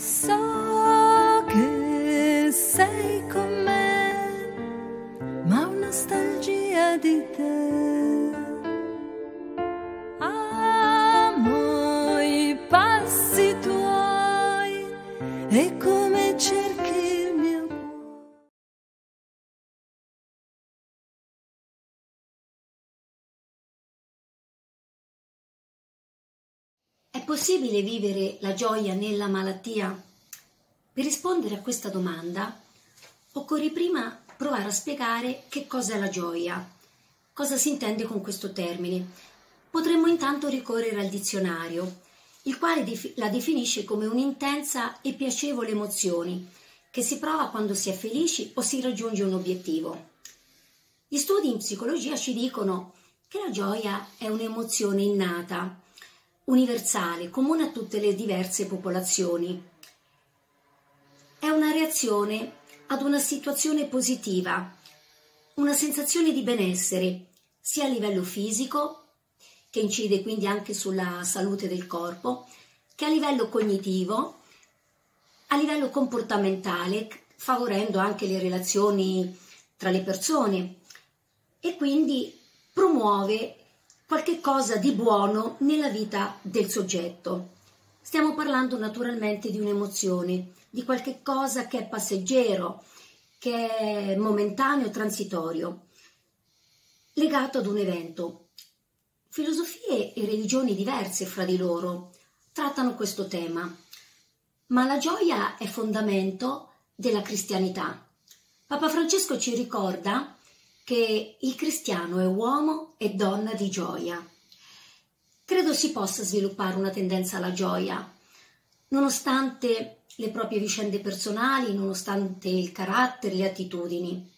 So che sei con me, ma ho nostalgia di te. Amo i passi tuoi e come possibile vivere la gioia nella malattia? Per rispondere a questa domanda occorre prima provare a spiegare che cosa è la gioia, cosa si intende con questo termine. Potremmo intanto ricorrere al dizionario, il quale la definisce come un'intensa e piacevole emozione che si prova quando si è felici o si raggiunge un obiettivo. Gli studi in psicologia ci dicono che la gioia è un'emozione innata, universale, comune a tutte le diverse popolazioni. È una reazione ad una situazione positiva, una sensazione di benessere, sia a livello fisico, che incide quindi anche sulla salute del corpo, che a livello cognitivo, a livello comportamentale, favorendo anche le relazioni tra le persone e quindi promuove qualche cosa di buono nella vita del soggetto. Stiamo parlando naturalmente di un'emozione, di qualche cosa che è passeggero, che è momentaneo, transitorio, legato ad un evento. Filosofie e religioni diverse fra di loro trattano questo tema, ma la gioia è fondamento della cristianità. Papa Francesco ci ricorda che il cristiano è uomo e donna di gioia. Credo si possa sviluppare una tendenza alla gioia, nonostante le proprie vicende personali, nonostante il carattere, le attitudini.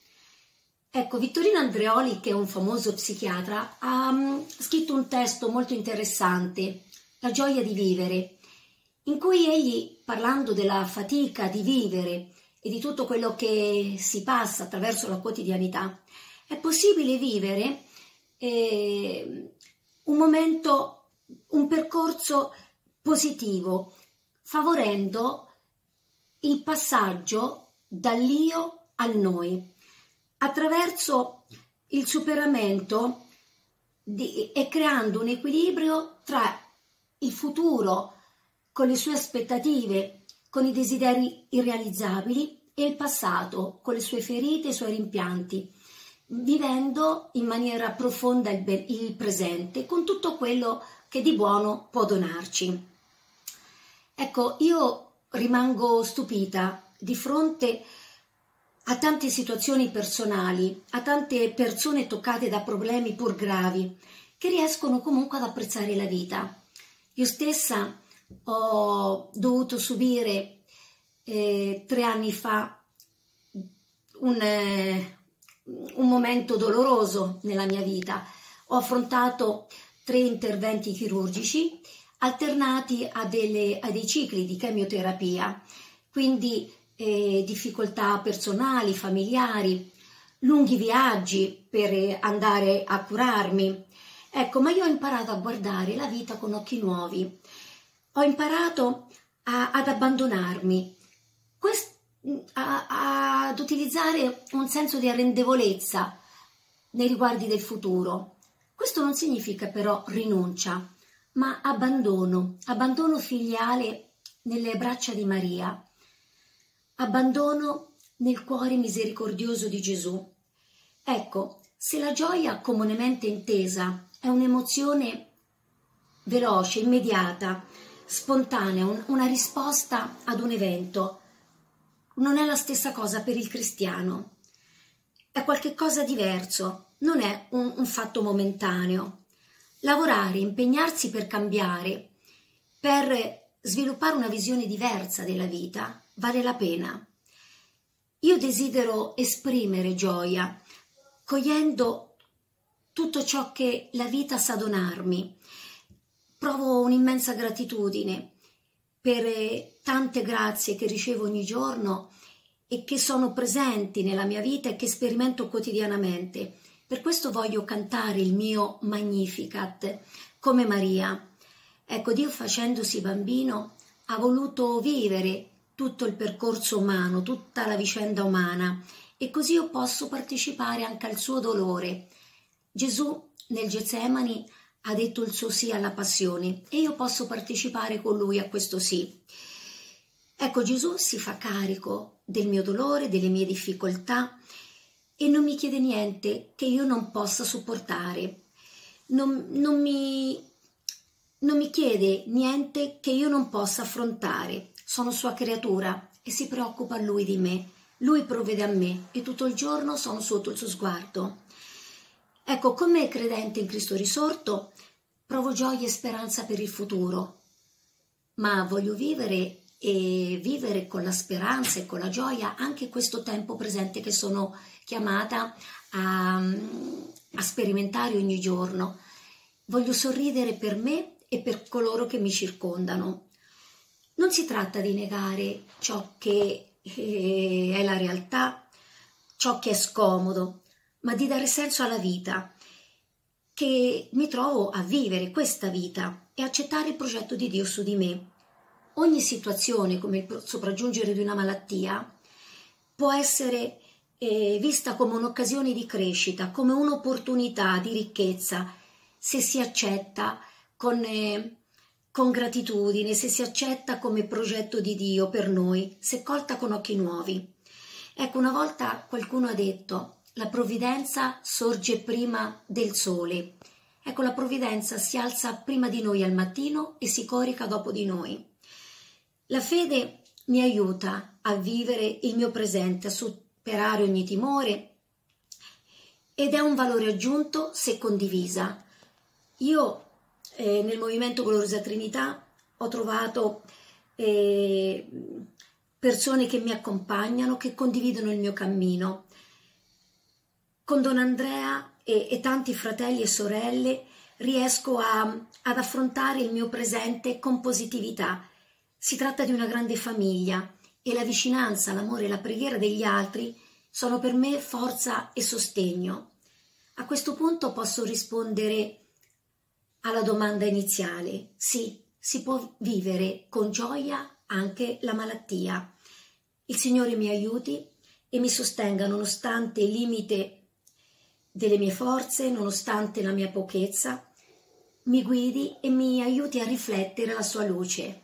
Ecco, Vittorino Andreoli, che è un famoso psichiatra, ha um, scritto un testo molto interessante, La gioia di vivere, in cui egli, parlando della fatica di vivere e di tutto quello che si passa attraverso la quotidianità, è possibile vivere eh, un momento, un percorso positivo, favorendo il passaggio dall'io al noi, attraverso il superamento di, e creando un equilibrio tra il futuro con le sue aspettative, con i desideri irrealizzabili e il passato con le sue ferite e i suoi rimpianti vivendo in maniera profonda il, be- il presente con tutto quello che di buono può donarci. Ecco, io rimango stupita di fronte a tante situazioni personali, a tante persone toccate da problemi pur gravi, che riescono comunque ad apprezzare la vita. Io stessa ho dovuto subire eh, tre anni fa un, eh, un momento doloroso nella mia vita. Ho affrontato tre interventi chirurgici alternati a, delle, a dei cicli di chemioterapia, quindi eh, difficoltà personali, familiari, lunghi viaggi per andare a curarmi. Ecco, ma io ho imparato a guardare la vita con occhi nuovi. Ho imparato a, ad abbandonarmi. Questo a, a, ad utilizzare un senso di arrendevolezza nei riguardi del futuro. Questo non significa però rinuncia, ma abbandono, abbandono filiale nelle braccia di Maria, abbandono nel cuore misericordioso di Gesù. Ecco, se la gioia comunemente intesa è un'emozione veloce, immediata, spontanea, un, una risposta ad un evento, non è la stessa cosa per il cristiano. È qualcosa diverso, non è un, un fatto momentaneo. Lavorare, impegnarsi per cambiare, per sviluppare una visione diversa della vita, vale la pena. Io desidero esprimere gioia, cogliendo tutto ciò che la vita sa donarmi. Provo un'immensa gratitudine per eh, tante grazie che ricevo ogni giorno e che sono presenti nella mia vita e che sperimento quotidianamente. Per questo voglio cantare il mio Magnificat come Maria. Ecco, Dio facendosi bambino ha voluto vivere tutto il percorso umano, tutta la vicenda umana e così io posso partecipare anche al suo dolore. Gesù nel Getsemani ha detto il suo sì alla passione e io posso partecipare con lui a questo sì. Ecco, Gesù si fa carico del mio dolore, delle mie difficoltà e non mi chiede niente che io non possa sopportare. Non, non, mi, non mi chiede niente che io non possa affrontare. Sono sua creatura e si preoccupa lui di me. Lui provvede a me e tutto il giorno sono sotto il suo sguardo. Ecco, come credente in Cristo risorto, provo gioia e speranza per il futuro, ma voglio vivere e vivere con la speranza e con la gioia anche questo tempo presente che sono chiamata a, a sperimentare ogni giorno. Voglio sorridere per me e per coloro che mi circondano. Non si tratta di negare ciò che eh, è la realtà, ciò che è scomodo, ma di dare senso alla vita, che mi trovo a vivere questa vita e accettare il progetto di Dio su di me. Ogni situazione, come il sopraggiungere di una malattia, può essere eh, vista come un'occasione di crescita, come un'opportunità di ricchezza, se si accetta con, eh, con gratitudine, se si accetta come progetto di Dio per noi, se colta con occhi nuovi. Ecco, una volta qualcuno ha detto, la provvidenza sorge prima del sole. Ecco, la provvidenza si alza prima di noi al mattino e si corica dopo di noi. La fede mi aiuta a vivere il mio presente, a superare ogni timore ed è un valore aggiunto se condivisa. Io eh, nel movimento Gloriosa Trinità ho trovato eh, persone che mi accompagnano, che condividono il mio cammino con Don Andrea e, e tanti fratelli e sorelle riesco a, ad affrontare il mio presente con positività. Si tratta di una grande famiglia e la vicinanza, l'amore e la preghiera degli altri sono per me forza e sostegno. A questo punto posso rispondere alla domanda iniziale. Sì, si può vivere con gioia anche la malattia. Il Signore mi aiuti e mi sostenga nonostante il limite delle mie forze, nonostante la mia pochezza, mi guidi e mi aiuti a riflettere la sua luce.